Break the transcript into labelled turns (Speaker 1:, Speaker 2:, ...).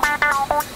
Speaker 1: Bye.